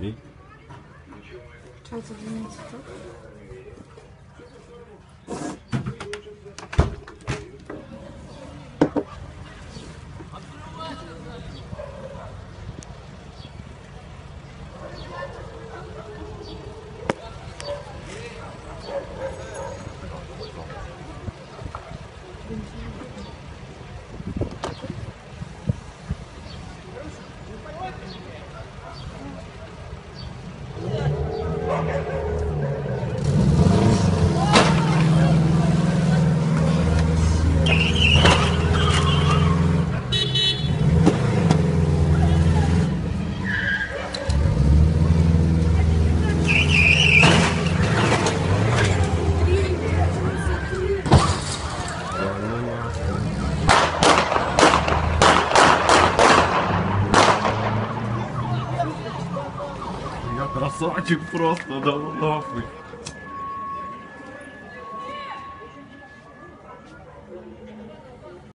Try to do this. Я красавчик просто, да ну нахуй.